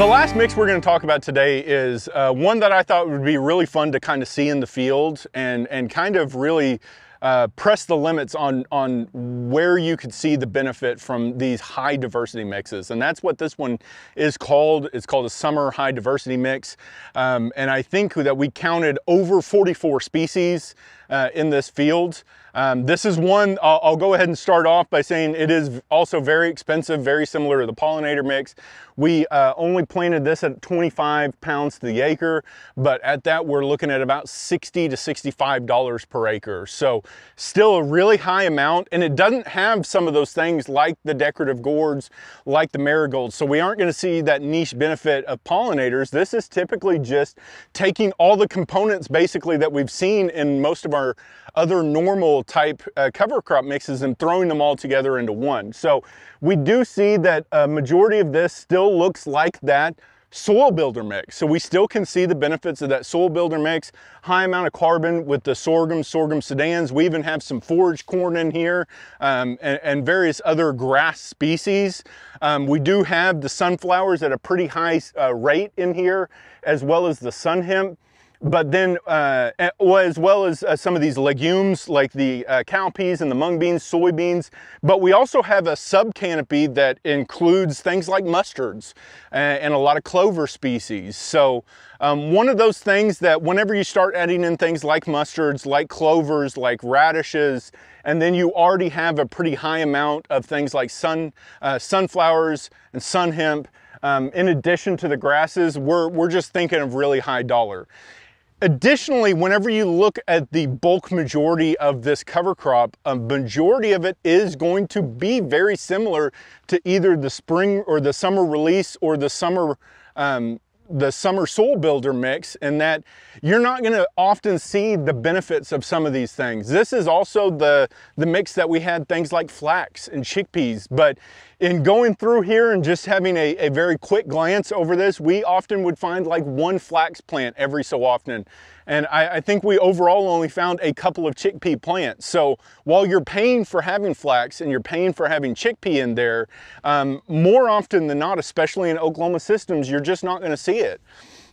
The last mix we're going to talk about today is uh, one that I thought would be really fun to kind of see in the field and, and kind of really uh, press the limits on, on where you could see the benefit from these high diversity mixes. And that's what this one is called. It's called a summer high diversity mix. Um, and I think that we counted over 44 species uh, in this field. Um, this is one, I'll, I'll, go ahead and start off by saying it is also very expensive, very similar to the pollinator mix. We uh, only planted this at 25 pounds to the acre, but at that we're looking at about 60 to $65 per acre. So still a really high amount and it doesn't have some of those things like the decorative gourds, like the marigolds. So we aren't gonna see that niche benefit of pollinators. This is typically just taking all the components basically that we've seen in most of our other normal type uh, cover crop mixes and throwing them all together into one. So we do see that a majority of this still looks like that soil builder mix. So we still can see the benefits of that soil builder mix, high amount of carbon with the sorghum, sorghum sudans. We even have some forage corn in here um, and, and, various other grass species. Um, we do have the sunflowers at a pretty high uh, rate in here, as well as the sun hemp but then uh, as well as uh, some of these legumes like the uh, cowpeas and the mung beans, soybeans. But we also have a sub canopy that includes things like mustards uh, and a lot of clover species. So um, one of those things that whenever you start adding in things like mustards, like clovers, like radishes, and then you already have a pretty high amount of things like sun, uh, sunflowers and sun hemp, um, in addition to the grasses, we're, we're just thinking of really high dollar. Additionally, whenever you look at the bulk majority of this cover crop, a majority of it is going to be very similar to either the spring or the summer release or the summer um, the summer soil builder mix in that you're not going to often see the benefits of some of these things. This is also the, the mix that we had things like flax and chickpeas, but in going through here and just having a, a very quick glance over this, we often would find like one flax plant every so often. And I, I, think we overall only found a couple of chickpea plants. So while you're paying for having flax and you're paying for having chickpea in there, um, more often than not, especially in Oklahoma systems, you're just not gonna see it.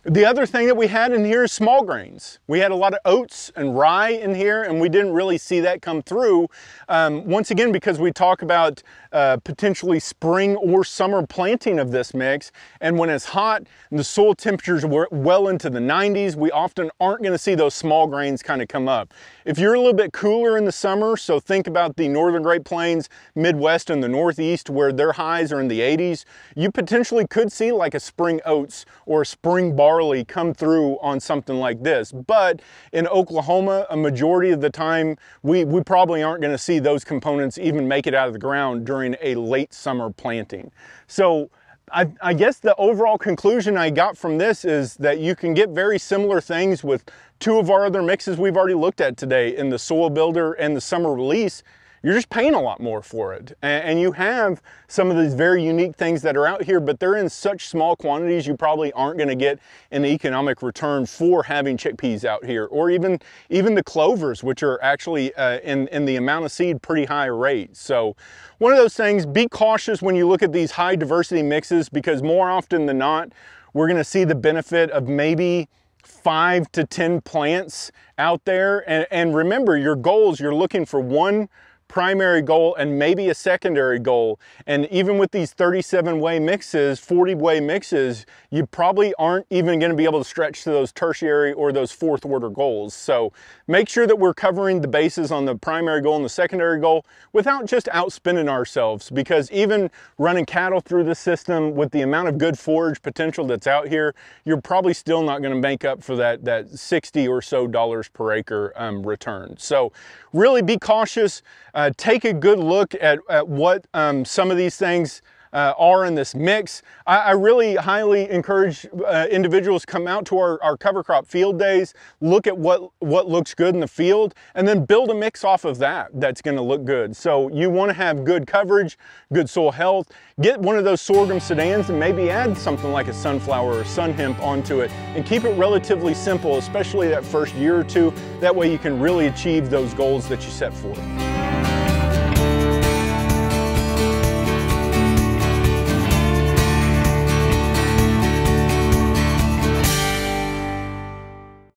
The other thing that we had in here is small grains. We had a lot of oats and rye in here and we didn't really see that come through. Um, once again, because we talk about uh, potentially spring or summer planting of this mix. And when it's hot and the soil temperatures were well into the 90s, we often aren't gonna see those small grains kind of come up. If you're a little bit cooler in the summer, so think about the Northern Great Plains, Midwest and the Northeast where their highs are in the 80s, you potentially could see like a spring oats or a spring barley come through on something like this. But in Oklahoma, a majority of the time, we, we probably aren't gonna see those components even make it out of the ground during a late summer planting. So I, I, guess the overall conclusion I got from this is that you can get very similar things with two of our other mixes we've already looked at today in the soil builder and the summer release you're just paying a lot more for it. And, you have some of these very unique things that are out here, but they're in such small quantities, you probably aren't gonna get an economic return for having chickpeas out here, or even, even the clovers, which are actually uh, in, in the amount of seed pretty high rate. So one of those things, be cautious when you look at these high diversity mixes, because more often than not, we're gonna see the benefit of maybe five to 10 plants out there. And, and remember, your goals, you're looking for one primary goal and maybe a secondary goal. And even with these 37 way mixes, 40 way mixes, you probably aren't even gonna be able to stretch to those tertiary or those fourth order goals. So make sure that we're covering the bases on the primary goal and the secondary goal without just outspending ourselves because even running cattle through the system with the amount of good forage potential that's out here, you're probably still not gonna make up for that, that 60 or so dollars per acre um, return. So really be cautious. Uh, take a good look at, at what um, some of these things uh, are in this mix. I, I really highly encourage uh, individuals come out to our, our cover crop field days, look at what, what looks good in the field, and then build a mix off of that that's gonna look good. So you wanna have good coverage, good soil health, get one of those sorghum sudans and maybe add something like a sunflower or sun hemp onto it and keep it relatively simple, especially that first year or two. That way you can really achieve those goals that you set forth.